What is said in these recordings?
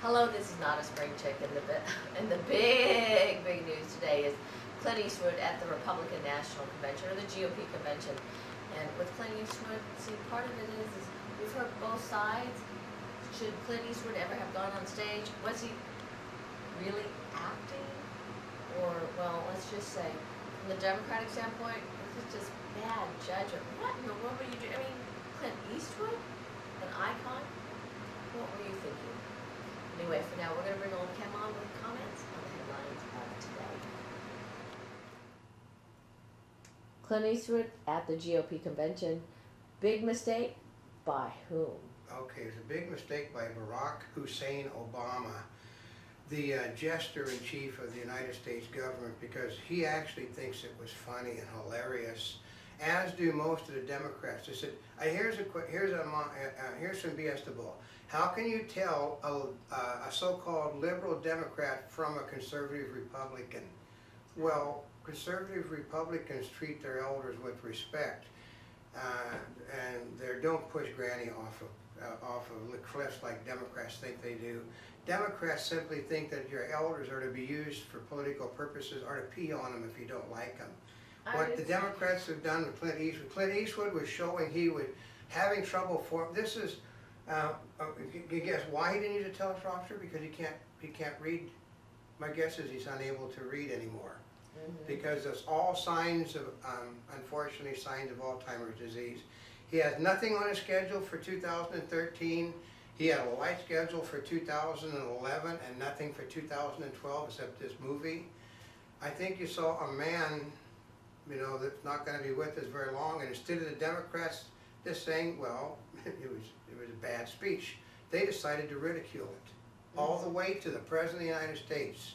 Hello, this is not a spring chicken. the, and the big, big news today is Clint Eastwood at the Republican National Convention, or the GOP convention. And with Clint Eastwood, see, part of it is, is we've heard both sides. Should Clint Eastwood ever have gone on stage? Was he really acting? Or, well, let's just say, from the Democratic standpoint, this is just bad judgment. What in the world were you doing? I mean, Clint Eastwood, an icon? What were you thinking? Anyway, for now, we're gonna bring Oldecam on with comments on the headlines of today. Clint Eastwood at the GOP convention. Big mistake by whom? Okay, it's a big mistake by Barack Hussein Obama, the uh, jester-in-chief of the United States government, because he actually thinks it was funny and hilarious, as do most of the Democrats. They said, uh, here's a, here's a, uh, uh, here's some BS to bull. How can you tell a, uh, a so-called liberal Democrat from a conservative Republican? Well, conservative Republicans treat their elders with respect, uh, and they don't push granny off of uh, off of the cliffs like Democrats think they do. Democrats simply think that your elders are to be used for political purposes or to pee on them if you don't like them. What the Democrats have done with Clint Eastwood, Clint Eastwood was showing he was having trouble for, this is, uh, uh, you- you guess why he didn't use a teleprompter? Because he can't, he can't read. My guess is he's unable to read anymore. Because it's all signs of, um, unfortunately, signs of Alzheimer's disease. He has nothing on his schedule for 2013. He had a light schedule for 2011 and nothing for 2012 except this movie. I think you saw a man, you know, that's not going to be with us very long, and instead of the Democrats just saying, well, it was it was a bad speech, they decided to ridicule it all the way to the President of the United States.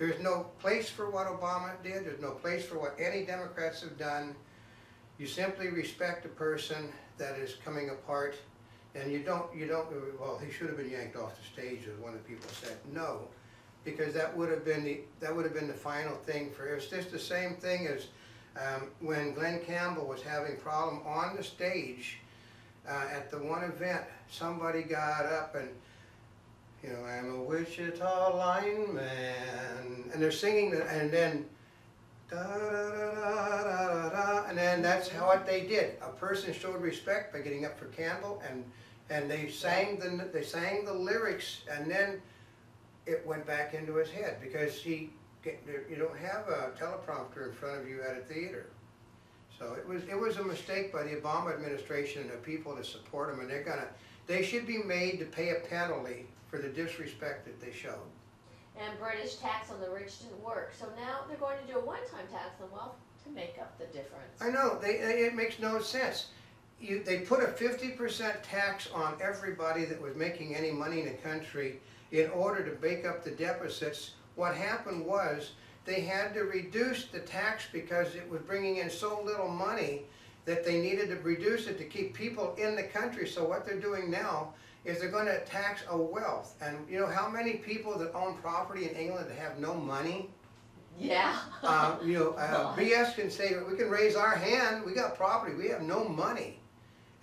There's no place for what Obama did, there's no place for what any Democrats have done. You simply respect a person that is coming apart, and you don't, you don't, well, he should have been yanked off the stage, as one of the people said. No, because that would have been the, that would have been the final thing for, it's just the same thing as um, when Glen Campbell was having problem on the stage uh, at the one event, somebody got up and you know, I'm a Wichita lineman, and they're singing, and then da da da da da and then that's how what they did. A person showed respect by getting up for Campbell, and and they sang the they sang the lyrics, and then it went back into his head because he you don't have a teleprompter in front of you at a theater. So it was it was a mistake by the Obama administration and the people that support him, and they're gonna they should be made to pay a penalty for the disrespect that they showed. And British tax on the rich didn't work, so now they're going to do a one-time tax on wealth to make up the difference. I know, they, it makes no sense. You, they put a fifty percent tax on everybody that was making any money in the country in order to make up the deficits. What happened was, they had to reduce the tax because it was bringing in so little money that they needed to reduce it to keep people in the country. So what they're doing now is they're gonna tax a wealth. And you know how many people that own property in England that have no money? Yeah. Uh, you know, uh, BS can say, we can raise our hand, we got property, we have no money.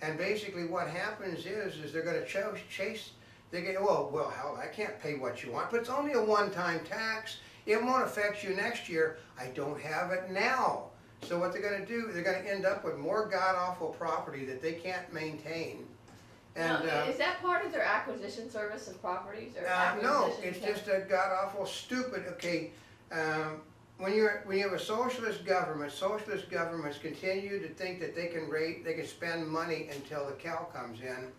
And basically what happens is, is they're gonna chase, chase, they get, well, well, hell, I can't pay what you want, but it's only a one-time tax. It won't affect you next year. I don't have it now. So what they're gonna do, they're gonna end up with more god-awful property that they can't maintain. And, Now, uh, is that part of their acquisition service of properties or uh, no, it's just a god awful stupid, okay, um, when you're, when you have a socialist government, socialist governments continue to think that they can rate, they can spend money until the cow comes in.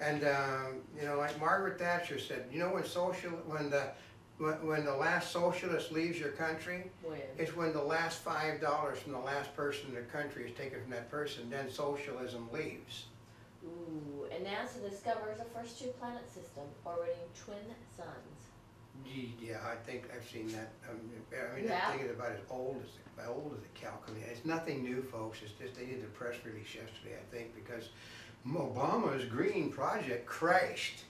And, um, you know, like Margaret Thatcher said, you know when social, when the, when, when the last socialist leaves your country, When? it's when the last five dollars from the last person in the country is taken from that person, then socialism leaves. Ooh, and NASA discovers a first two planet system orbiting twin suns. Yeah, I think I've seen that, um, I mean, Yeah. that thing is about as old as, as old as a calculator. It's nothing new, folks, it's just, they did the press release yesterday, I think, because Obama's green project crashed.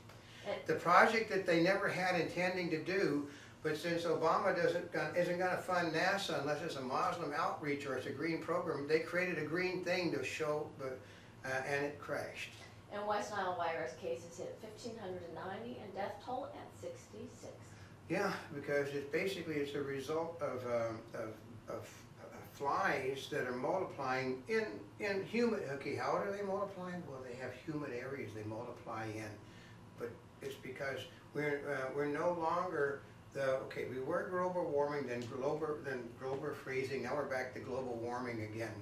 The project that they never had intending to do, but since Obama doesn't, isn't gonna fund NASA unless it's a Muslim outreach or it's a green program, they created a green thing to show, but, uh, and it crashed. And West Nile virus cases hit fifteen hundred and ninety and death toll at sixty-six. Yeah, because it's basically, it's a result of, um, of, of uh, flies that are multiplying in, in humid, okay, how are they multiplying? Well, they have humid areas they multiply in. But it's because we're, uh, we're no longer the, okay, we were global warming, then global, then global freezing, now we're back to global warming again.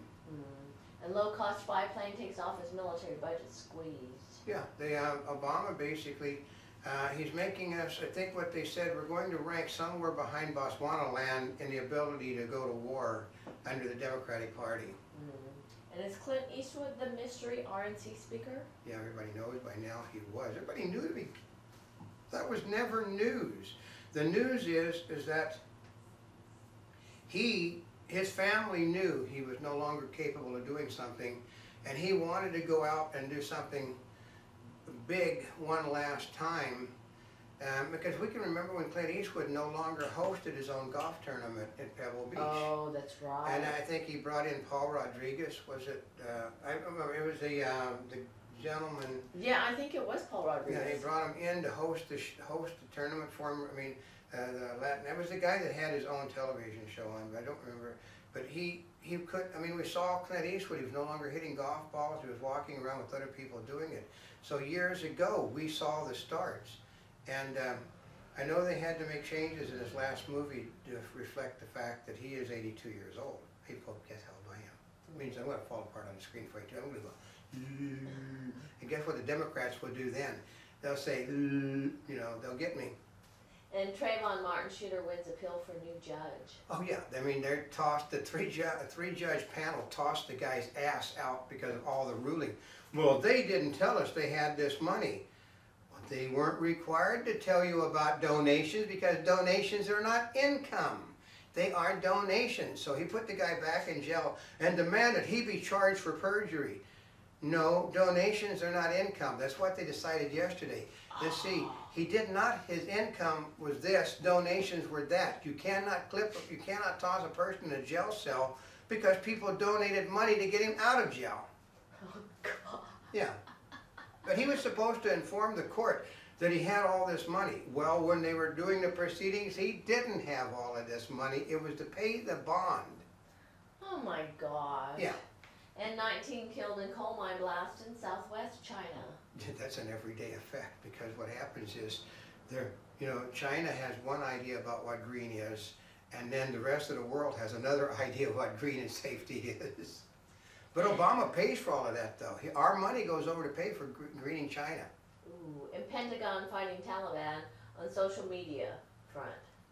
And low-cost biplane takes off as military budget squeezed. Yeah, the, uh, Obama basically, uh, he's making us, I think what they said, we're going to rank somewhere behind Botswana land in the ability to go to war under the Democratic Party. And is Clint Eastwood the mystery RNC speaker? Yeah, everybody knows by now he was. Everybody knew that he, that was never news. The news is, is that he, his family knew he was no longer capable of doing something, and he wanted to go out and do something big one last time. Um, because we can remember when Clint Eastwood no longer hosted his own golf tournament at Pebble Beach. Oh, that's right. And I think he brought in Paul Rodriguez, was it, uh, I remember, it was the, uh, the gentleman, Yeah, I think it was Paul Rodriguez. yeah, he brought him in to host the, sh- host the tournament for him, I mean, uh, the Latin, that was the guy that had his own television show on, but I don't remember. But he, he could, I mean, we saw Clint Eastwood, he was no longer hitting golf balls, he was walking around with other people doing it. So years ago, we saw the starts. And, um, I know they had to make changes in his last movie to reflect the fact that he is eighty-two years old. People, guess how old I am? Means I'm gonna fall apart on the screen for you. I'm gonna go, Mm. and guess what the Democrats will do then? They'll say, mm, you know, they'll get me. And Trayvon Martin shooter wins appeal for new judge. Oh yeah, I mean, they're tossed, the three ju, three judge panel tossed the guy's ass out because of all the ruling. Well, they didn't tell us they had this money. Well, They weren't required to tell you about donations because donations are not income. They are donations. So he put the guy back in jail and demanded he be charged for perjury. No, donations are not income. That's what they decided yesterday. You see, he did not, his income was this, donations were that. You cannot clip, you cannot toss a person in a jail cell because people donated money to get him out of jail. Oh, God. Yeah. But he was supposed to inform the court that he had all this money. Well, when they were doing the proceedings, he didn't have all of this money. It was to pay the bond. Oh my God. Yeah. And 19 killed in coal mine blast in southwest China. That's an everyday effect because what happens is there, you know, China has one idea about what green is, and then the rest of the world has another idea of what green and safety is. But Obama pays for all of that though. Our money goes over to pay for greening China. Ooh, and Pentagon fighting Taliban on social media front.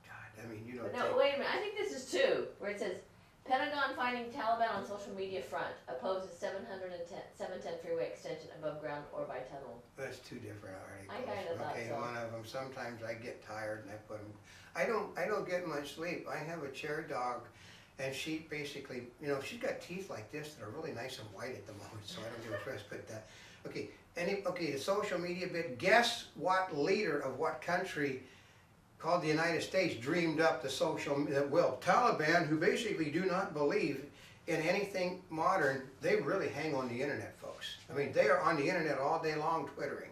God, I mean, you know. No, wait a minute. I think this is two, where it says Fighting Taliban on social media front opposes 710, 710 freeway extension above ground or by tunnel. That's two different articles. I kinda thought Okay, so. one of them, sometimes I get tired and I put them, I don't, I don't get much sleep. I have a chair dog and she basically, you know, she's got teeth like this that are really nice and white at the moment, so I don't give a rest, but, uh, okay. Any, okay, the social media bit, guess what leader of what country called the United States dreamed up the social, uh, well, Taliban, who basically do not believe in anything modern, they really hang on the internet, folks. I mean, they are on the internet all day long twittering.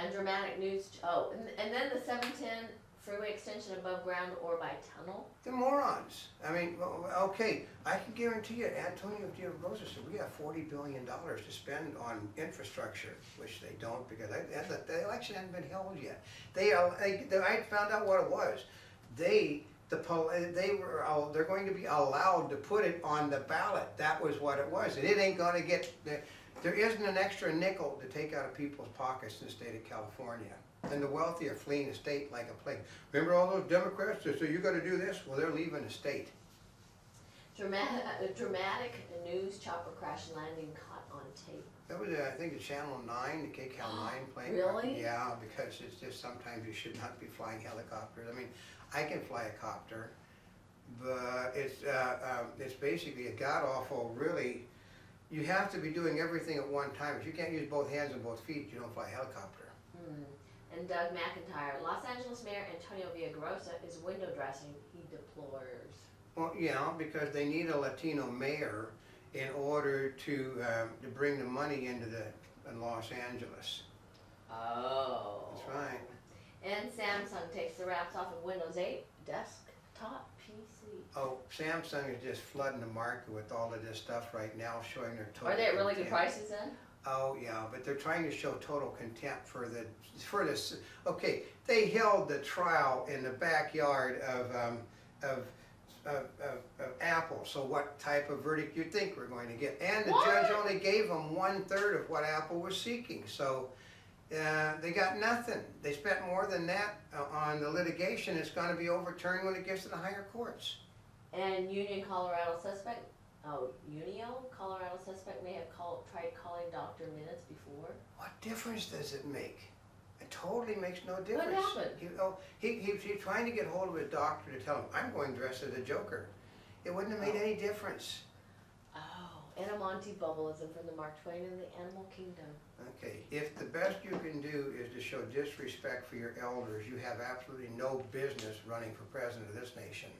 And dramatic news. Oh, and, and then the 710 freeway extension above ground or by tunnel. They're morons. I mean, okay, I can guarantee you, Antonio De Rosa said, we have forty billion dollars to spend on infrastructure, which they don't because I, the, the election hasn't been held yet. They, they, they- I found out what it was. They, the, they were, they're going to be allowed to put it on the ballot. That was what it was. And it ain't gonna get, there isn't an extra nickel to take out of people's pockets in the state of California. And the wealthy are fleeing the state like a plague. Remember all those Democrats that say, you gotta do this? Well, they're leaving the state. Dramatic, uh, dramatic news chopper crash landing caught on tape. That was, uh, I think, the Channel Nine, the KCAL nine plane. Really? Yeah, because it's just sometimes you should not be flying helicopters. I mean, I can fly a copter, but it's, uh, um, it's basically a god-awful, really, you have to be doing everything at one time. If you can't use both hands and both feet, you don't fly a helicopter. Hmm. And Doug McIntyre, Los Angeles Mayor Antonio Villaraigosa is window dressing. He deplores. Well, yeah, because they need a Latino mayor in order to, um, to bring the money into the in Los Angeles. Oh. That's right. And Samsung takes the wraps off of Windows 8 desktop PC. Oh, Samsung is just flooding the market with all of this stuff right now, showing their total. Are they at really good prices then? Oh, yeah, but they're trying to show total contempt for the, for this, okay, they held the trial in the backyard of, um, of, of, of, of Apple, so what type of verdict you think we're going to get? And the judge only gave them one-third of what Apple was seeking, so, uh, they got nothing. They spent more than that uh, on the litigation, it's gonna be overturned when it gets to the higher courts. And Union, Colorado suspect, oh, Unio, Colorado suspect may have called, tried calling Dr. Minutes before. What difference does it make? It totally makes no difference. What happened? He, oh, he, he, he's trying to get hold of a doctor to tell him, I'm going dressed as a Joker. It wouldn't have made Oh. any difference. Oh, and a Monty bubbleism from the Mark Twain and the Animal Kingdom. Okay, if the best you can do is to show disrespect for your elders, you have absolutely no business running for president of this nation.